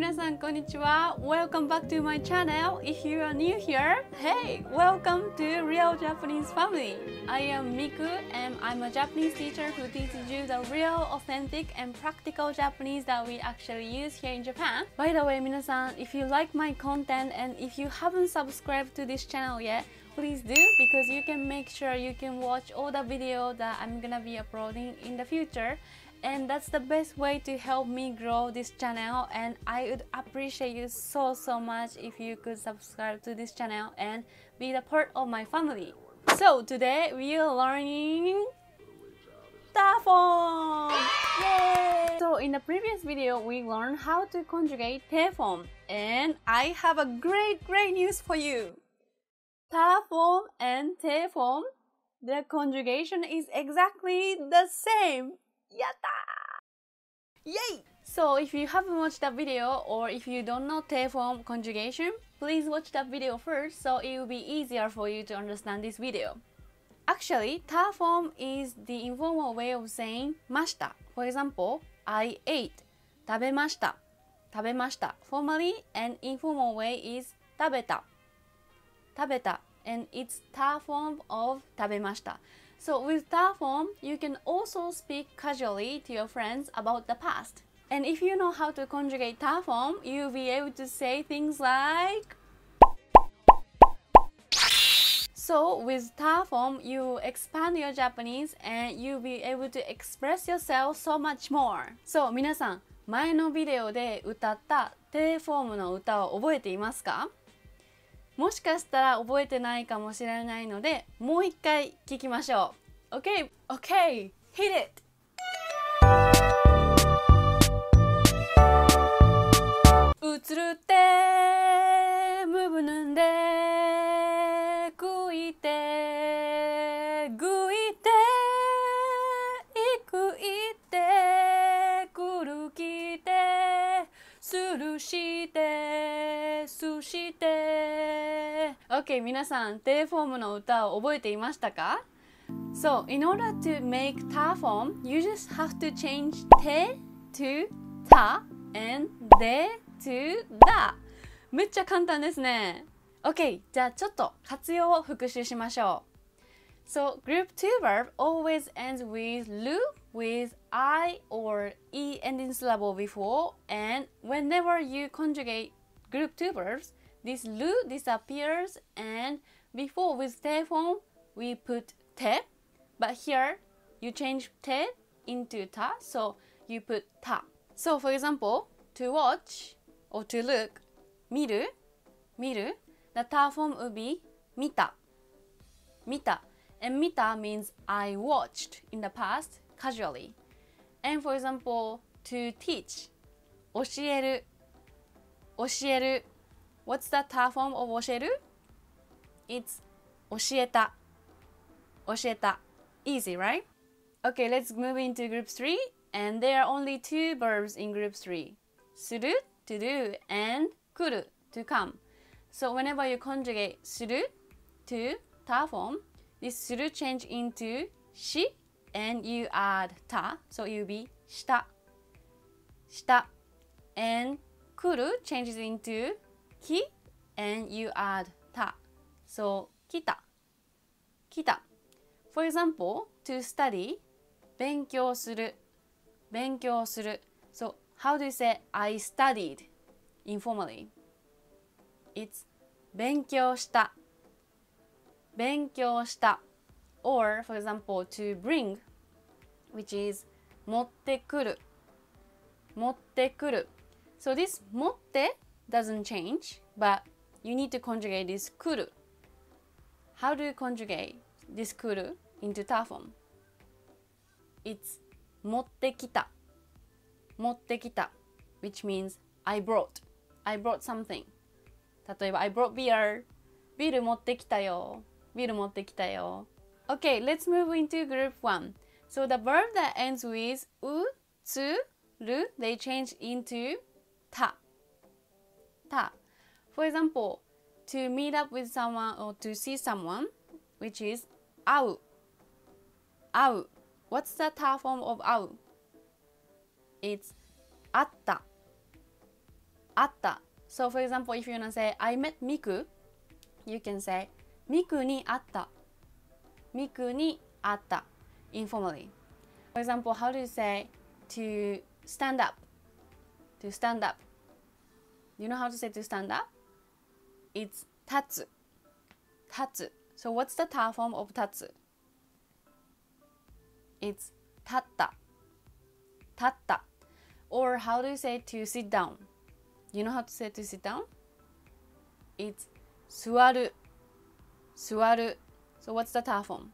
minasan. Welcome back to my channel. If you are new here, hey, welcome to Real Japanese Family. I am Miku and I'm a Japanese teacher who teaches you the real, authentic and practical Japanese that we actually use here in Japan. By the way, minasan, if you like my content and if you haven't subscribed to this channel yet, please do because you can make sure you can watch all the videos that I'm gonna be uploading in the future and that's the best way to help me grow this channel and I would appreciate you so so much if you could subscribe to this channel and be the part of my family. So today we are learning ta form! Yay! So in the previous video we learned how to conjugate te form and I have a great great news for you. Ta form and te form the conjugation is exactly the same. Yatta! Yay! So if you haven't watched that video or if you don't know te form conjugation, please watch that video first so it will be easier for you to understand this video. Actually, ta form is the informal way of saying mashita. For example, I ate, tabemashita, tabemashita. Formally and informal way is tabeta, tabeta, and it's ta form of tabemashita. so with ta form, you can also speak casually to your friends about the past. And if you know how to conjugate ta form, you'll be able to say things like So with ta form, you expand your Japanese and you'll be able to express yourself so much more. So 皆さん、前のビデオで歌ったテフォームの歌を覚えていますか もしかしたら覚えてないかもしれないのでもう一回聞きましょう。OK OK hit it! うつるってムブヌンでするしてすして OK 皆さんテーフォームの歌を覚えていましたか So in order to make ta form you just have to change te to ta and de to da めっちゃ簡単ですね OK じゃあちょっと活用を復習しましょう So group 2 verb always ends with lu with i or e ending syllable before and whenever you conjugate group 2 verbs this lu disappears and before with te form we put te. But here you change te into ta so you put ta. So for example to watch or to look miru miru the ta form would be mita. Mita. and 見た means I watched in the past casually and for example to teach 教える教える What's the ta form of 教える It's 教えた教えた Easy, right? Okay, let's move into group 3 and there are only two verbs in group 3 する to do and 来る to come so whenever you conjugate する to ta form this する change into し and you add ta so you'll be したした and 来る changes into き and you add ta so 来た来た for example to study 勉強する勉強する so how do you say I studied informally it's 勉強した 勉強した or for example to bring which is 持ってくる持ってくる so this 持って doesn't change but you need to conjugate this 来る how do you conjugate this 来る into ta form it's 持ってきた持ってきた which means I brought I brought something 例えば I brought beer ビール持ってきたよビール持ってきたよ Okay, let's move into group 1 So the verb that ends with う、つ、る they change into たた For example, to meet up with someone or to see someone which is 会う会う What's the ta form of 会う It's あった 会った So for example, if you wanna say I met Miku, you can say ミクに会ったミクに会った informally. For example, how do you say to stand up? To stand up. You know how to say to stand up? It's 立つ立つ So what's the ta form of 立つ It's 立った立った Or how do you say to sit down? You know how to say to sit down? It's 座 suwaru. So what's the ta form?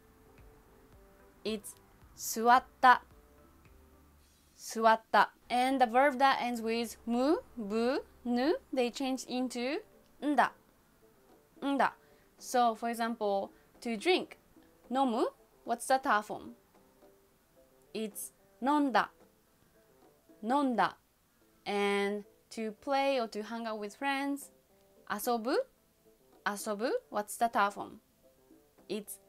It's suatta. Suatta. And the verb that ends with mu, bu, nu, they change into nda. Nda. So for example, to drink, nomu, what's the ta form? It's nonda. Nonda. And to play or to hang out with friends, asobu, 遊ぶ What's the ta form? It's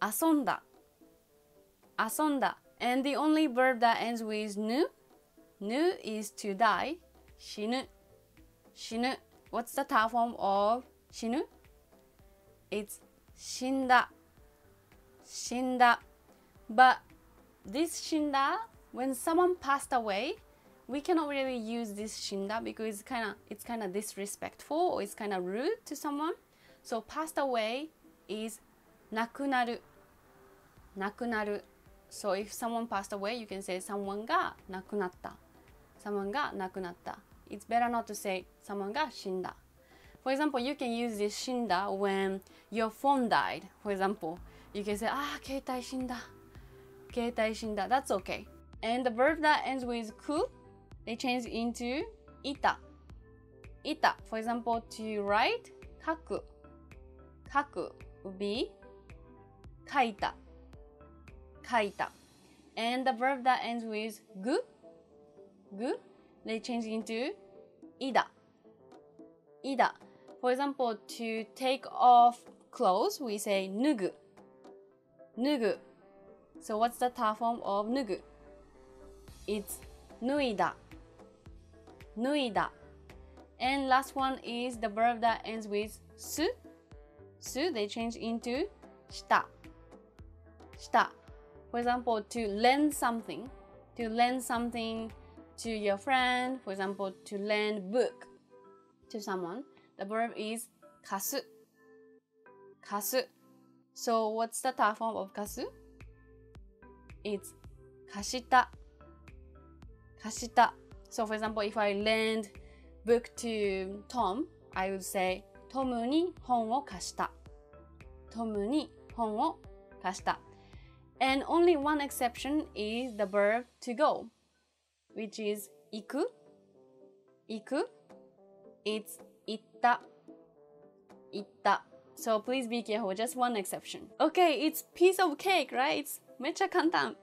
遊んだ遊んだ And the only verb that ends with ぬぬ is to die 死ぬ死ぬ What's the ta form of 死ぬ It's 死んだ死んだ But this 死んだ when someone passed away we cannot really use this shinda because it's kind of it's kind of disrespectful or it's kind of rude to someone. So passed away is nakunaru. Nakunaru. So if someone passed away, you can say someone ga nakunatta. Someone ga nakunatta. It's better not to say someone ga shinda. For example, you can use this shinda when your phone died. For example, you can say ah keitai shinda. Keitai shinda. That's okay. And the verb that ends with ku they change into ita. Ita, for example, to write, kaku. Kaku would be kaita. Kaita. And the verb that ends with gu, gu, they change into ida. Ida. For example, to take off clothes, we say nugu. Nugu. So what's the ta form of nugu? It's nuida, nuida. And last one is the verb that ends with su. Su, they change into shita, shita. For example, to lend something, to lend something to your friend, for example, to lend book to someone, the verb is kasu, kasu. So what's the ta form of kasu? It's kashita した貸した so for example if I lend book to Tom I would say トムに本を貸したトムに本を貸した and only one exception is the verb to go which is 行く行く it's 行った行った so please be careful just one exception okay it's piece of cake right it's めっちゃ簡単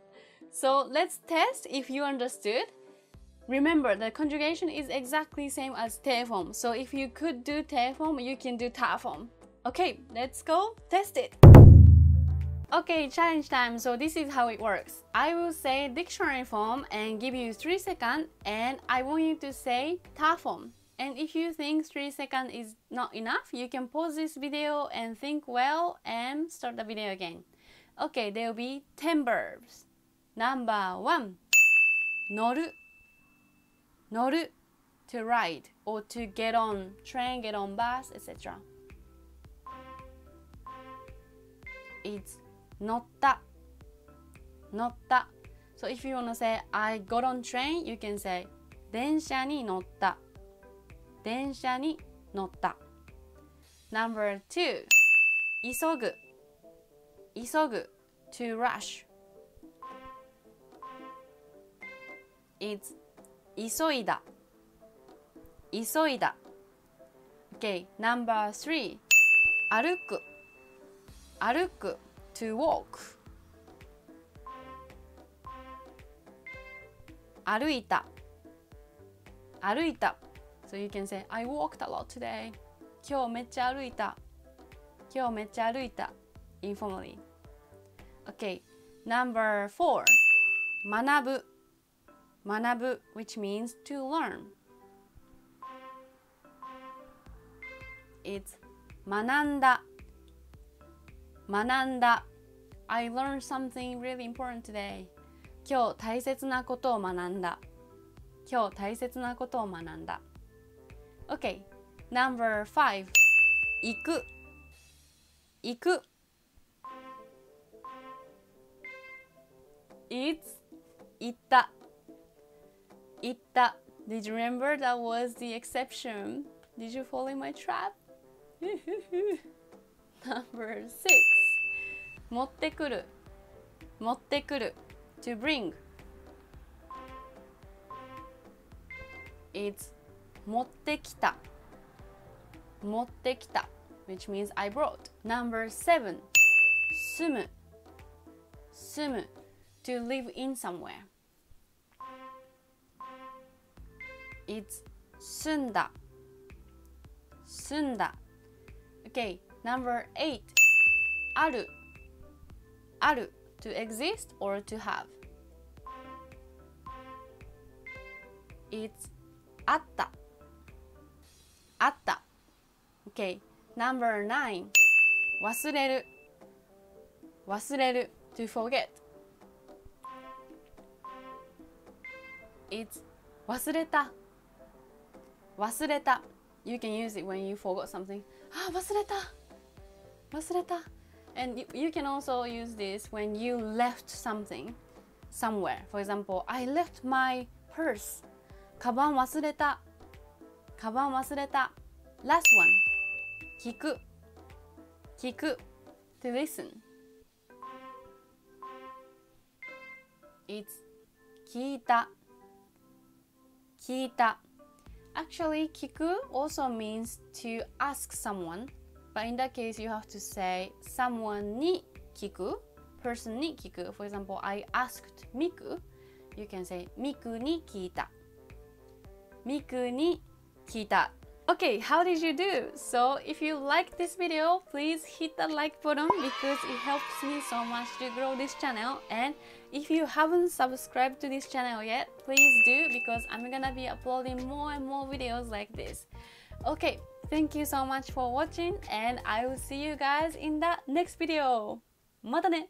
so let's test if you understood Remember, the conjugation is exactly same as te form. So if you could do te form, you can do ta form. Okay, let's go test it. Okay, challenge time. So this is how it works. I will say dictionary form and give you 3 seconds and I want you to say ta form. And if you think 3 seconds is not enough, you can pause this video and think well and start the video again. Okay, there will be 10 verbs. Number 1. 乗る乗る to ride or to get on train, get on bus, etc. It's 乗った乗った So if you wanna say I got on train, you can say 電車に乗った電車に乗った Number two 急ぐ急ぐ to rush It's 急いだ急いだ Okay, number three 歩く歩く to walk 歩いた歩いた So you can say I walked a lot today 今日めっちゃ歩いた今日めっちゃ歩いた informally Okay, number four 学ぶ学ぶ which means to learn It's 学んだ学んだ I learned something really important today 今日大切なことを学んだ今日大切なことを学んだ OK Number 5行く行く It's 行った 行った Did you remember that was the exception? Did you fall in my trap? Number 6持ってくる持ってくる to bring It's 持ってきた持ってきた which means I brought Number 7住む住む to live in somewhere It's 住んだ住んだ Okay, number 8あるある to exist or to have It's あったあった Okay, number 9忘れる忘れる to forget It's 忘れた忘れた You can use it when you forgot something あ忘れた忘れた And you, can also use this when you left something somewhere For example, I left my purse カバン忘れたカバン忘れた Last one 聞く聞く to listen It's 聞いた聞いた Actually, kiku also means to ask someone, but in that case, you have to say someone ni kiku, person ni kiku. For example, I asked Miku. You can say Miku ni kita. Miku ni kita Okay, how did you do? So if you like this video, please hit the like button because it helps me so much to grow this channel. And if you haven't subscribed to this channel yet, please do because I'm gonna be uploading more and more videos like this. Okay, thank you so much for watching and I will see you guys in the next video. またね